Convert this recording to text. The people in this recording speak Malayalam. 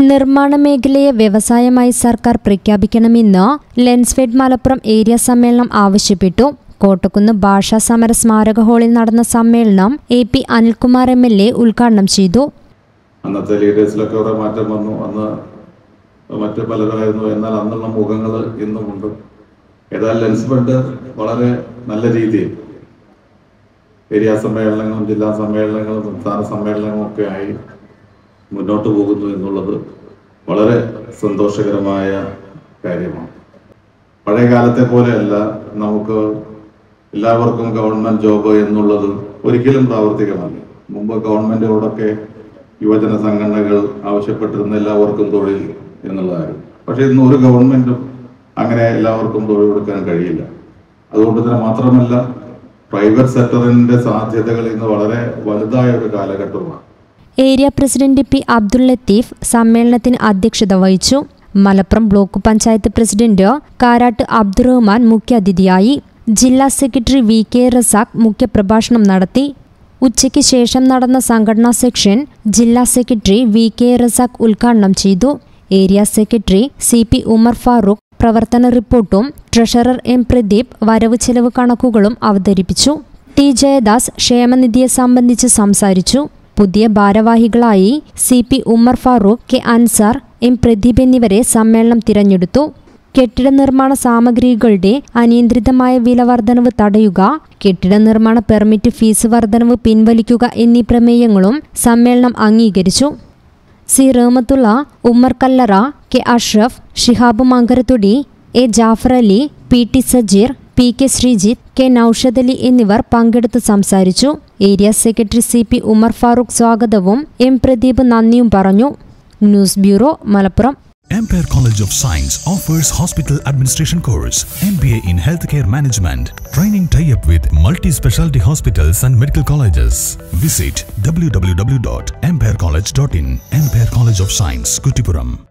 നിർമ്മാണ മേഖലയെ വ്യവസായമായി സർക്കാർ പ്രഖ്യാപിക്കണമെന്ന് ലെൻസ്ഫെഡ് മലപ്പുറം ഏരിയ സമ്മേളനം ആവശ്യപ്പെട്ടു. കോട്ടക്കുന്ന് ഭാഷാ സമര സ്മാരക ഹാളിൽ നടന്ന സമ്മേളനം A P Anilkumar M L A ഉദ്ഘാടനം ചെയ്തു. അന്നത്തെ ലീഡേഴ്സിലൊക്കെ കുറെ മാറ്റം വന്നു. അന്ന് മറ്റു പലരായിരുന്നു. എന്നാൽ അന്നുള്ള മുഖങ്ങൾ ഇന്നുമുണ്ട് ഏതായാലും ലെൻസ് ബഡ് വളരെ നല്ല രീതിയിൽ ഏരിയ സമ്മേളനങ്ങളും ജില്ലാ സമ്മേളനങ്ങളും സംസ്ഥാന സമ്മേളനങ്ങളും ഒക്കെ ആയി മുന്നോട്ട് പോകുന്നു എന്നുള്ളത് വളരെ സന്തോഷകരമായ കാര്യമാണ്. പഴയ കാലത്തെ പോലെയല്ല. നമുക്ക് എല്ലാവർക്കും ഗവൺമെന്റ് ജോബ് എന്നുള്ളത് ഒരിക്കലും പ്രാവർത്തികമല്ല. മുമ്പ് ഗവൺമെന്റുകളോടൊക്കെ യുവജന സംഘടനകൾ ആവശ്യപ്പെട്ടിരുന്ന എല്ലാവർക്കും തൊഴിൽ എന്നുള്ളതായിരുന്നു. പക്ഷെ ഇന്ന് ഒരു ഗവൺമെന്റും അങ്ങനെ എല്ലാവർക്കും തൊഴിൽ കൊടുക്കാൻ കഴിയില്ല. അതുകൊണ്ട് തന്നെ മാത്രമല്ല പ്രൈവറ്റ് സെക്ടറിന്റെ സാധ്യതകൾ ഇന്ന് വളരെ വലുതായ ഒരു കാലഘട്ടമാണ്. Area president P Abdul Latheef സമ്മേളനത്തിന് അധ്യക്ഷത വഹിച്ചു. മലപ്പുറം ബ്ലോക്ക് പഞ്ചായത്ത് പ്രസിഡന്റ് കാരാട്ട് അബ്ദുറഹ്മാൻ മുഖ്യാതിഥിയായി ജില്ലാ സെക്രട്ടറി വി കെ റസാഖ് മുഖ്യപ്രഭാഷണം നടത്തി. ഉച്ചയ്ക്ക് ശേഷം നടന്ന സംഘടനാ സെക്ഷൻ ജില്ലാ സെക്രട്ടറി വി കെ റസാഖ് ഉദ്ഘാടനം ചെയ്തു. Area secretary C P Umar Farooq പ്രവർത്തന റിപ്പോർട്ടും ട്രഷറർ എം പ്രദീപ് വരവ് ചെലവ് കണക്കുകളും അവതരിപ്പിച്ചു. ടി ജയദാസ് ക്ഷേമനിധിയെ സംബന്ധിച്ച് സംസാരിച്ചു. പുതിയ ഭാരവാഹികളായി C P Ummer Farooq K Ansar M Pradeep എന്നിവരെ സമ്മേളനം തിരഞ്ഞെടുത്തു. കെട്ടിട നിർമ്മാണ സാമഗ്രികളുടെ അനിയന്ത്രിതമായ വില വർധനവ് തടയുക കെട്ടിട നിർമ്മാണ പെർമിറ്റ് ഫീസ് വർധനവ് പിൻവലിക്കുക എന്നീ പ്രമേയങ്ങളും സമ്മേളനം അംഗീകരിച്ചു. C Rahmathulla Ummer Kallara K Ashraf Shihab Mankarathodi A Jafar Ali P T Sajeer P K Sreejith K Noushad Ali എന്നിവർ പങ്കെടുത്ത് സംസാരിച്ചു area secretary C P Umar Farooq സ്വാഗതവും എം പ്രദീപ് നന്ദിയും പറഞ്ഞു news bureau Malappuram Empire College of Science offers hospital administration course, MBA in healthcare management, training tie-up with multi-specialty hospitals and medical colleges. Visit www.empirecollege.in, Empire College of Science, Kutipuram.